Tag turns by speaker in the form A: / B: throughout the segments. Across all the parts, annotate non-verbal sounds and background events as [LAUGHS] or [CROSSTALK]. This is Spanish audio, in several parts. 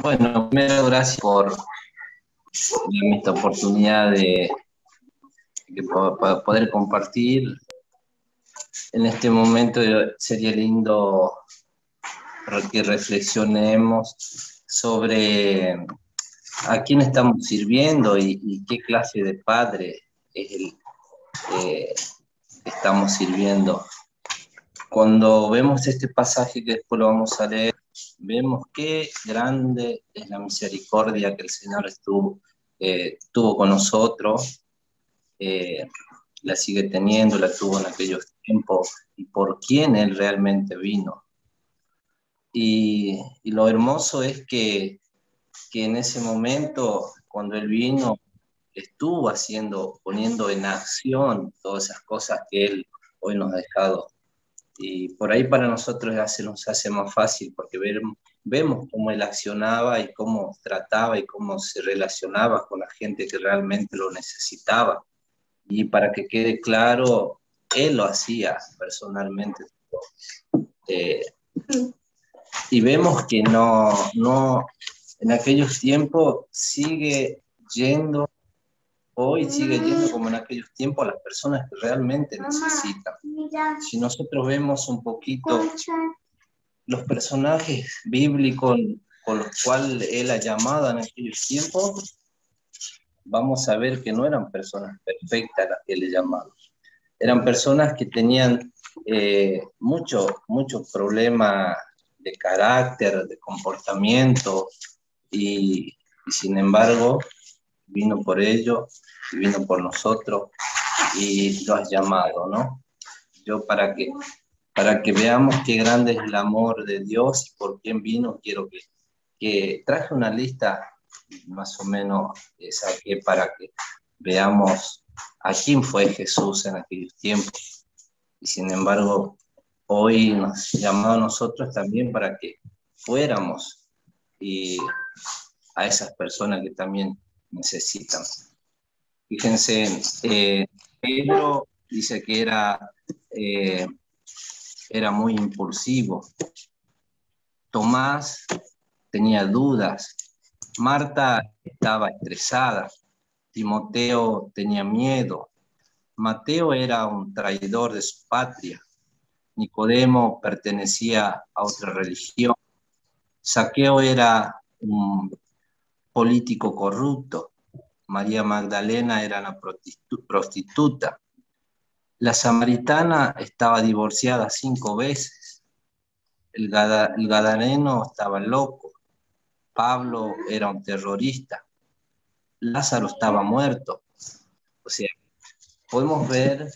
A: Bueno, primero gracias por esta oportunidad de, poder compartir. En este momento sería lindo que reflexionemos sobre a quién estamos sirviendo y, qué clase de padre es el estamos sirviendo. Cuando vemos este pasaje que después lo vamos a leer, vemos qué grande es la misericordia que el Señor eh, tuvo con nosotros, eh, la sigue teniendo, la tuvo en aquellos tiempos y por quién Él realmente vino. Y, lo hermoso es que, que en ese momento, cuando Él vino, estuvo haciendo, poniendo en acción todas esas cosas que Él hoy nos ha dejado y por ahí para nosotros se nos hace más fácil porque vemos cómo él accionaba y cómo trataba y cómo se relacionaba con la gente que realmente lo necesitaba. Y para que quede claro, él lo hacía personalmente. Eh, y vemos que no, no, en aquellos tiempos sigue yendo hoy sigue yendo como en aquellos tiempos a las personas que realmente necesitan. Si nosotros vemos un poquito los personajes bíblicos con los cuales él ha llamado en aquellos tiempos, vamos a ver que no eran personas perfectas las que él llamado. Eran personas que tenían eh, muchos mucho problemas de carácter, de comportamiento, y, y sin embargo vino por ellos, vino por nosotros y lo has llamado, ¿no? Yo para que, para que veamos qué grande es el amor de Dios y por quién vino, quiero que, que traje una lista más o menos saqué para que veamos a quién fue Jesús en aquellos tiempos. Y sin embargo, hoy nos llamado a nosotros también para que fuéramos y a esas personas que también necesitan. Fíjense, eh, Pedro dice que era, eh, era muy impulsivo. Tomás tenía dudas. Marta estaba estresada. Timoteo tenía miedo. Mateo era un traidor de su patria. Nicodemo pertenecía a otra religión. Saqueo era un político corrupto. María Magdalena era una prostituta. La samaritana estaba divorciada cinco veces. El, gadareno estaba loco. Pablo era un terrorista. Lázaro estaba muerto. O sea, podemos ver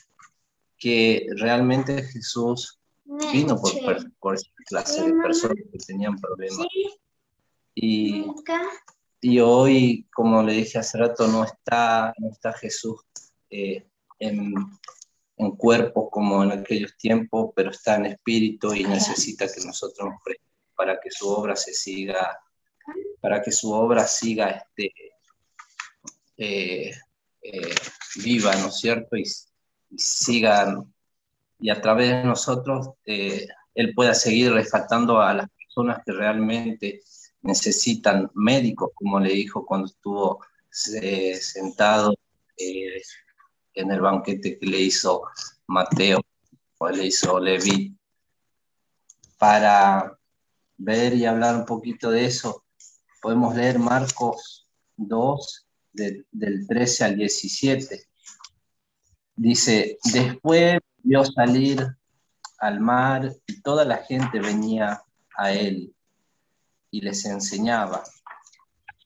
A: que realmente Jesús vino por, por, esa clase de personas que tenían problemas. Y y hoy, como le dije hace rato, no está, no está Jesús eh, en, en, cuerpo como en aquellos tiempos, pero está en espíritu y necesita que nosotros nos para que su obra se siga, para que su obra siga este, eh, eh, viva, ¿no es cierto? Y, y, siga, y a través de nosotros, Él pueda seguir rescatando a las personas que realmente necesitan médicos, como le dijo cuando estuvo eh, sentado eh, en el banquete que le hizo Mateo o le hizo Leví. Para ver y hablar un poquito de eso, podemos leer Marcos 2, del 13 al 17. Dice, después vio salir al mar y toda la gente venía a él y les enseñaba.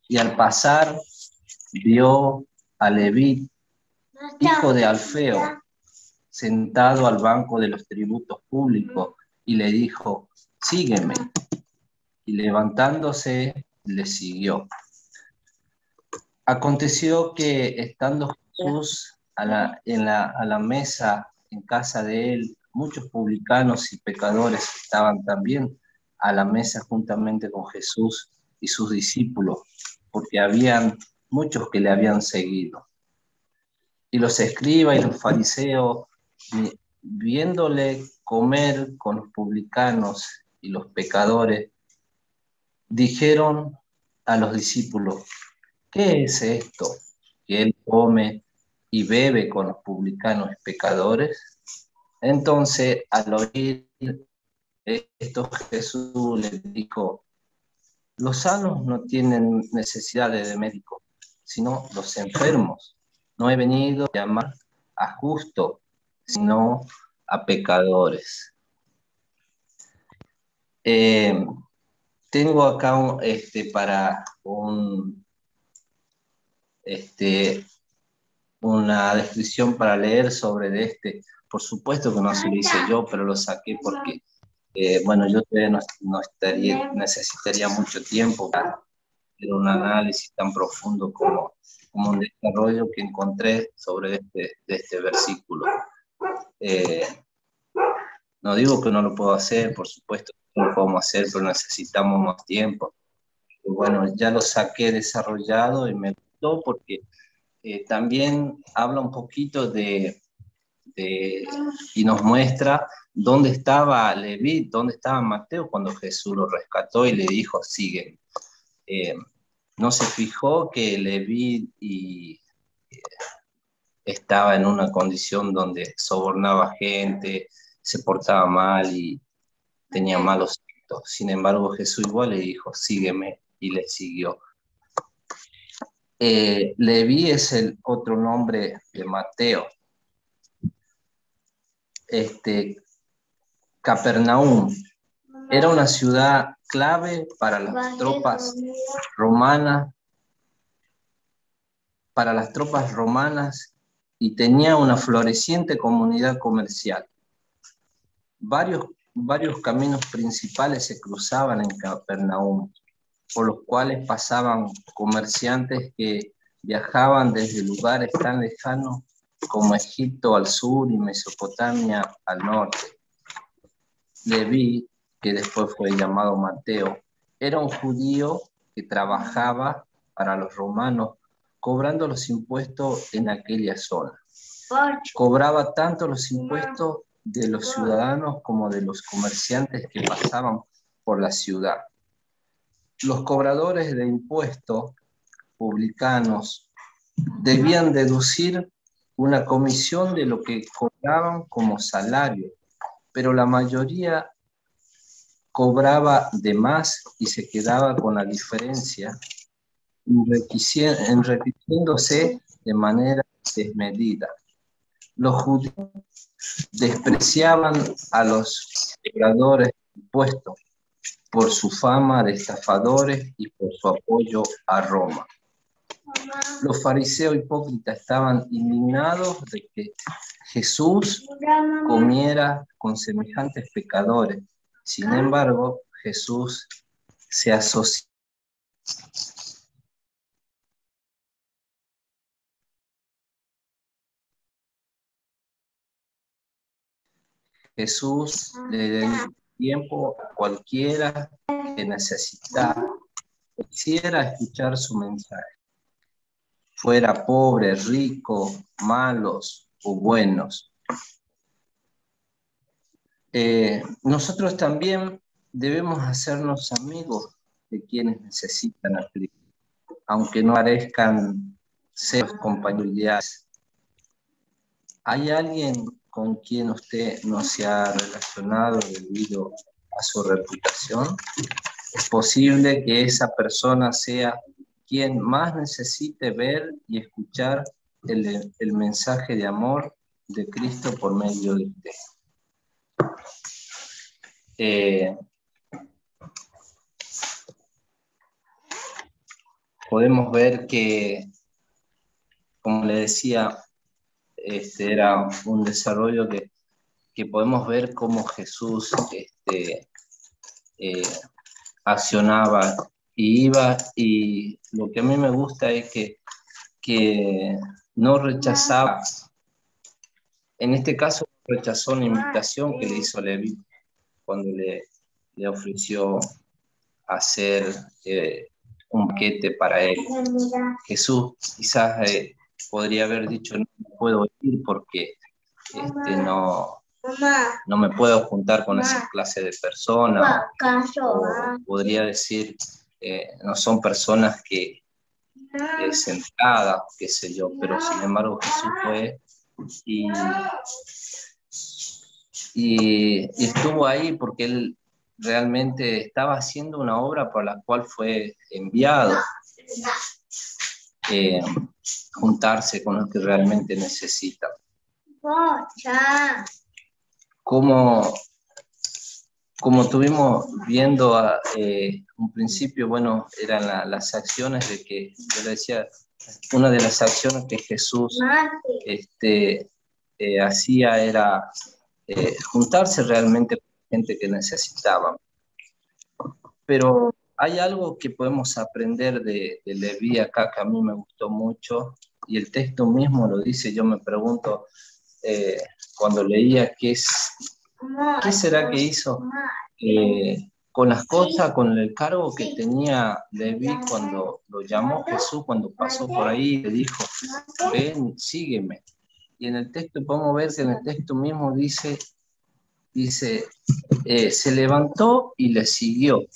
A: Y al pasar vio a Leví, hijo de Alfeo, sentado al banco de los tributos públicos y le dijo, sígueme. Y levantándose le siguió. Aconteció que estando Jesús a la, en la, mesa en casa de él, muchos publicanos y pecadores estaban también a la mesa juntamente con Jesús y sus discípulos, porque habían muchos que le habían seguido. Y los escribas y los fariseos, viéndole comer con los publicanos y los pecadores, dijeron a los discípulos, ¿qué es esto que él come y bebe con los publicanos pecadores? Entonces, al oír esto, Jesús le dijo, los sanos no tienen necesidad de médico, sino los enfermos. No he venido a llamar a justo, sino a pecadores. Eh, tengo acá este, para un, este, una descripción para leer sobre este. Por supuesto que no se lo hice yo, pero lo saqué porque, eh, bueno, yo todavía no, estaría, necesitaría mucho tiempo para hacer un análisis tan profundo como, como un desarrollo que encontré sobre este, de este versículo. Eh, no digo que no lo puedo hacer, por supuesto que no lo podemos hacer, pero necesitamos más tiempo. bueno, ya lo saqué desarrollado y me gustó porque eh, también habla un poquito de, y nos muestra dónde estaba Leví, dónde estaba Mateo cuando Jesús lo rescató y le dijo, sigue. Eh, no se fijó que Leví y, estaba en una condición donde sobornaba gente, se portaba mal y tenía malos actos. Sin embargo, Jesús igual le dijo, sígueme, y le siguió. Eh, Leví es el otro nombre de Mateo. Este, Capernaum era una ciudad clave para las tropas romanas, para las tropas romanas y tenía una floreciente comunidad comercial. Varios, varios caminos principales se cruzaban en Capernaum, por los cuales pasaban comerciantes que viajaban desde lugares tan lejanos como Egipto al sur y Mesopotamia al norte. Leví, que después fue llamado Mateo, era un judío que trabajaba para los romanos cobrando los impuestos en aquella zona. Cobraba tanto los impuestos de los ciudadanos como de los comerciantes que pasaban por la ciudad. Los cobradores de impuestos publicanos debían deducir una comisión de lo que cobraban como salario, pero la mayoría cobraba de más y se quedaba con la diferencia enriqueciéndose de manera desmedida. Los judíos despreciaban a los cobradores impuestos por su fama de estafadores y por su apoyo a Roma. Los fariseos hipócritas estaban indignados de que Jesús comiera con semejantes pecadores. Sin embargo, Jesús se asoció Jesús le da tiempo a cualquiera que necesita, quisiera escuchar su mensaje. Fuera pobre, rico, malos o buenos. Eh, nosotros también debemos hacernos amigos de quienes necesitan a aunque no parezcan ser compañeros. ¿Hay alguien con quien usted no se ha relacionado debido a su reputación, es posible que esa persona sea quien más necesite ver y escuchar el, mensaje de amor de Cristo por medio de usted. Eh, podemos ver que, como le decía, este, era un desarrollo que, podemos ver cómo Jesús este, eh, accionaba y iba, y lo que a mí me gusta es que, que no rechazaba, en este caso rechazó una invitación que le hizo Levi cuando le, le ofreció hacer eh, un paquete para él. Jesús quizás eh, podría haber dicho, no puedo ir porque este, no, me puedo juntar con esa clase de personas. podría decir, eh, no son personas que centradas, qué sé yo, pero sin embargo Jesús fue y, y, estuvo ahí porque él realmente estaba haciendo una obra por la cual fue enviado. Eh, juntarse con los que realmente necesitan. Como, como estuvimos viendo a, eh, un principio, bueno, eran las acciones de que, yo decía, una de las acciones que Jesús este, eh, hacía era eh, juntarse realmente con gente que necesitaba. Pero hay algo que podemos aprender de, de Leví acá que a mí me gustó mucho y el texto mismo lo dice, yo me pregunto eh, cuando leía qué, es, qué será que hizo eh, con las cosas, con el cargo que tenía Leví cuando lo llamó Jesús, cuando pasó por ahí, le dijo, ven, sígueme. Y en el texto podemos ver que en el texto mismo dice, dice, eh, se levantó y le siguió.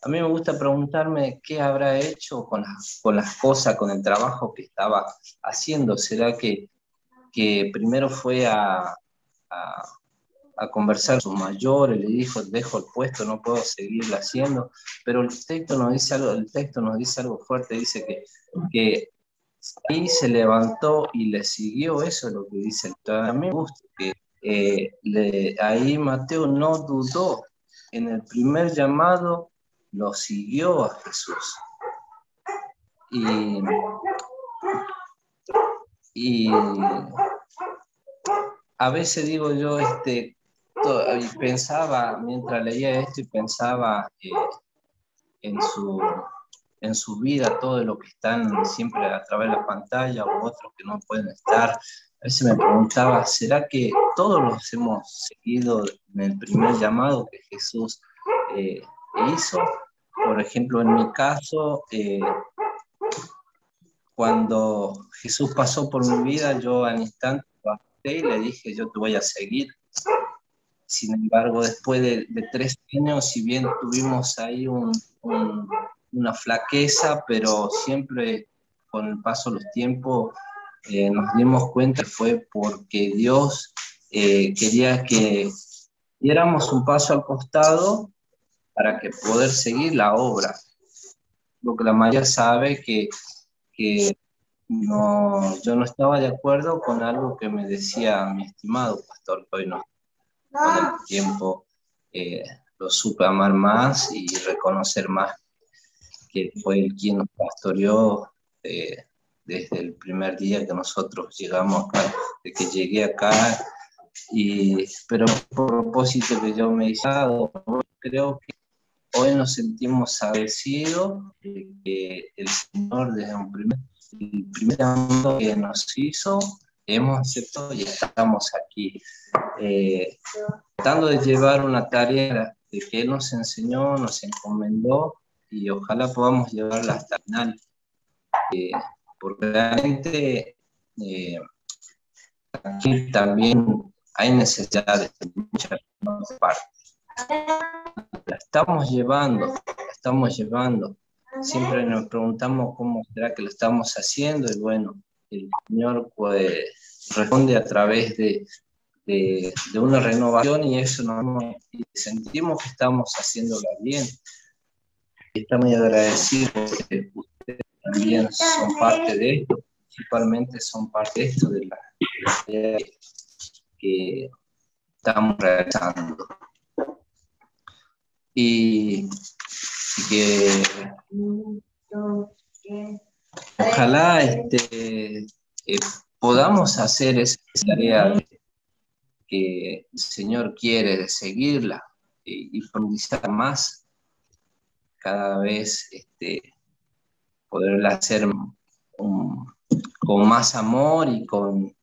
A: A mí me gusta preguntarme qué habrá hecho con las, con las cosas, con el trabajo que estaba haciendo. ¿Será que, que primero fue a, a, conversar con sus mayores, le dijo, dejo el puesto, no puedo seguirlo haciendo? Pero el texto nos dice algo, el texto nos dice algo fuerte, dice que, que ahí se levantó y le siguió, eso es lo que dice el. A mí me gusta que eh, ahí Mateo no dudó en el primer llamado lo siguió a Jesús. Y, y a veces digo yo, este, pensaba, mientras leía esto y pensaba eh, en, su, en su vida, todo lo que están siempre a través de la pantalla o otros que no pueden estar, a veces me preguntaba, ¿será que todos los hemos seguido en el primer llamado que Jesús eh, hizo. Por ejemplo, en mi caso, eh, cuando Jesús pasó por mi vida, yo al instante y le dije, yo te voy a seguir. Sin embargo, después de, tres años, si bien tuvimos ahí una flaqueza, pero siempre con el paso de los tiempos eh, nos dimos cuenta que fue porque Dios eh, quería que diéramos un paso al costado para que poder seguir la obra. Lo que la mayoría sabe que, que no, yo no estaba de acuerdo con algo que me decía mi estimado pastor, hoy no, con el tiempo eh, lo supe amar más y reconocer más que fue el quien nos pastoreó eh, desde el primer día que nosotros llegamos acá, de que llegué acá. Y, pero por propósito que yo me he creo que Hoy nos sentimos agradecidos de que el Señor desde un primer, el primer mundo que nos hizo, hemos aceptado y estamos aquí, eh, tratando de llevar una tarea de que nos enseñó, nos encomendó y ojalá podamos llevarla hasta el final, eh, porque realmente eh, aquí también hay necesidades de muchas partes la estamos llevando, la estamos llevando. Siempre nos preguntamos cómo será que lo estamos haciendo y bueno, el Señor pues, responde a través de, de, una renovación y eso nos sentimos que estamos haciéndola bien. Estamos agradecidos que ustedes también son parte de esto, principalmente son parte de esto de la, que estamos realizando. Y, que ojalá este, eh, podamos hacer esa tarea que el Señor quiere de seguirla y, profundizar más cada vez este, poderla hacer con más amor y con eh,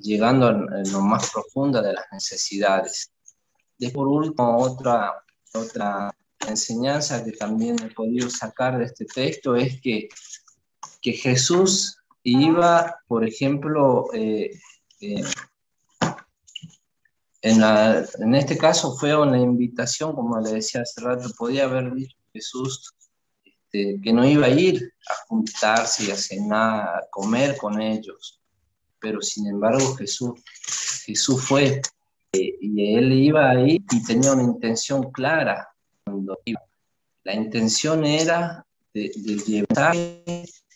A: llegando a, lo más profundo de las necesidades. Y por último, otra otra enseñanza que también he podido sacar de este texto es que, que Jesús iba, por ejemplo, eh, eh, en, en, este caso fue una invitación, como le decía hace rato, podía haber dicho Jesús este, que no iba a ir a juntarse y a cenar, a comer con ellos, pero sin embargo Jesús, Jesús fue eh, y él iba ahí y tenía una intención clara La intención era de, llevar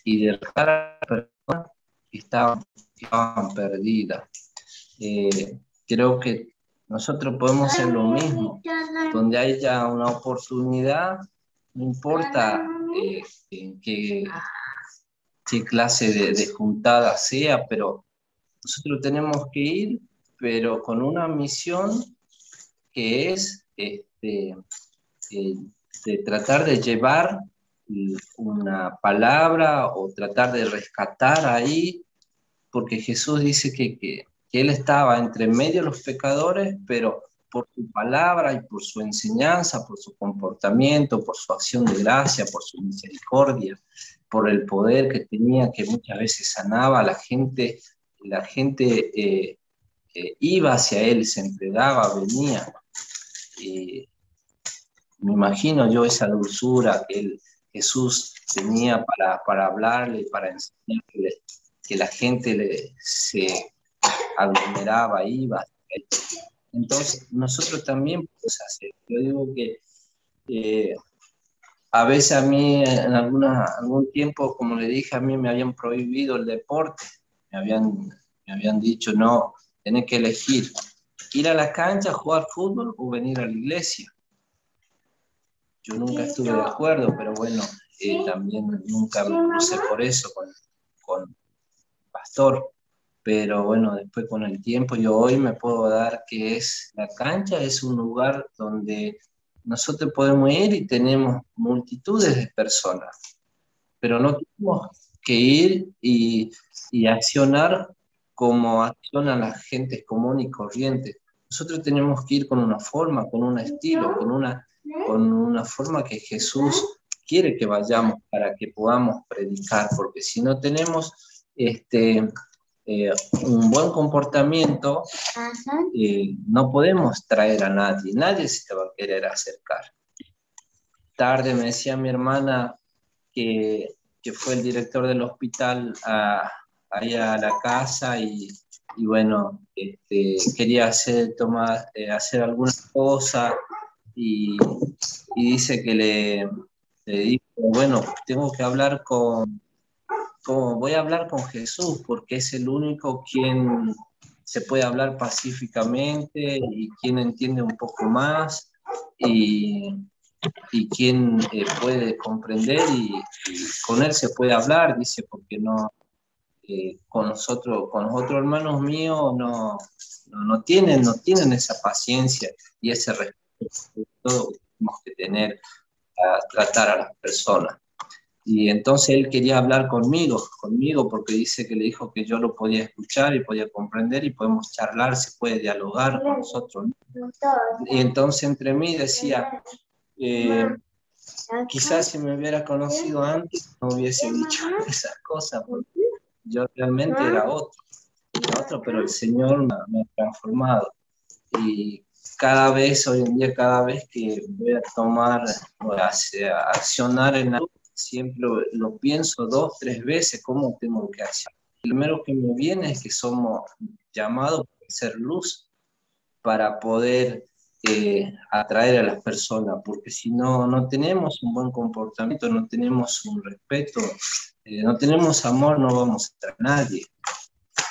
A: y de a las personas que estaban, perdidas. Eh, creo que nosotros podemos hacer lo mismo, donde haya una oportunidad, no importa eh, en qué, clase de, juntada sea, pero nosotros tenemos que ir, pero con una misión que es este, eh, de tratar de llevar una palabra o tratar de rescatar ahí, porque Jesús dice que, que, Él estaba entre medio de los pecadores, pero por su palabra y por su enseñanza, por su comportamiento, por su acción de gracia, por su misericordia, por el poder que tenía, que muchas veces sanaba a la gente, la gente eh, eh, iba hacia él, se entregaba, venía. Me imagino yo esa dulzura que Jesús tenía para, para hablarle, para enseñarle, que la gente le, se aglomeraba, iba. Entonces, nosotros también podemos hacer. Yo digo que eh, a veces a mí, en alguna, algún tiempo, como le dije, a mí me habían prohibido el deporte. Me habían, me habían dicho, no, tenés que elegir ir a la cancha, jugar fútbol o venir a la iglesia. Yo nunca estuve de acuerdo, pero bueno, eh, también nunca me puse por eso con, con pastor. Pero bueno, después con el tiempo yo hoy me puedo dar que es la cancha, es un lugar donde nosotros podemos ir y tenemos multitudes de personas, pero no tenemos que ir y, y accionar como accionan las gentes común y corriente. Nosotros tenemos que ir con una forma, con un estilo, con una, con una forma que Jesús quiere que vayamos para que podamos predicar, porque si no tenemos este, eh, un buen comportamiento, eh, no podemos traer a nadie, nadie se te va a querer acercar. Tarde me decía mi hermana que, que fue el director del hospital a, ahí a la casa y, y bueno, este, quería hacer, tomar, eh, hacer alguna cosa y, dice que le, le dijo, bueno, tengo que hablar con, voy a hablar con Jesús porque es el único quien se puede hablar pacíficamente y quien entiende un poco más y, y quien eh, puede comprender y, con él se puede hablar, dice, porque no, eh, con nosotros, con los otros hermanos míos no, no, tienen, no tienen esa paciencia y ese respeto que tenemos que tener a tratar a las personas. Y entonces él quería hablar conmigo, conmigo, porque dice que le dijo que yo lo podía escuchar y podía comprender y podemos charlar, se puede dialogar con nosotros. Y entonces entre mí decía, eh, quizás si me hubiera conocido antes no hubiese dicho [LAUGHS] esas cosas, porque yo realmente era otro, otro pero el Señor me, me ha transformado. Y cada vez, hoy en día, cada vez que voy a tomar, o a accionar en algo, siempre lo, pienso dos, tres veces cómo tengo que hacer. Lo primero que me viene es que somos llamados a ser luz para poder eh, atraer a las personas, porque si no, no tenemos un buen comportamiento, no tenemos un respeto, eh, no tenemos amor, no vamos a traer a nadie.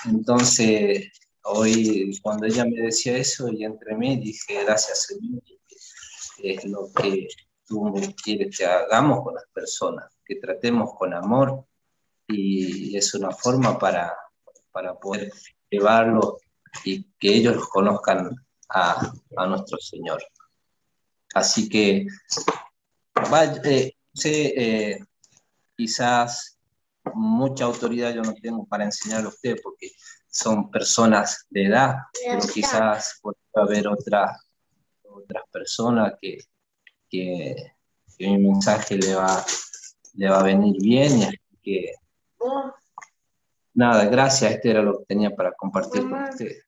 A: Entonces, hoy cuando ella me decía eso, y entre mí dije, gracias Señor, es lo que tú quieres que hagamos con las personas, que tratemos con amor y es una forma para, para poder llevarlo y que ellos conozcan a, a nuestro Señor. Así que, eh, eh, quizás mucha autoridad yo no tengo para enseñar a ustedes porque son personas de edad, pero quizás puede haber otra, otras personas que, que, mi mensaje le va, le va a venir bien y así que nada, gracias, este era lo que tenía para compartir con ustedes.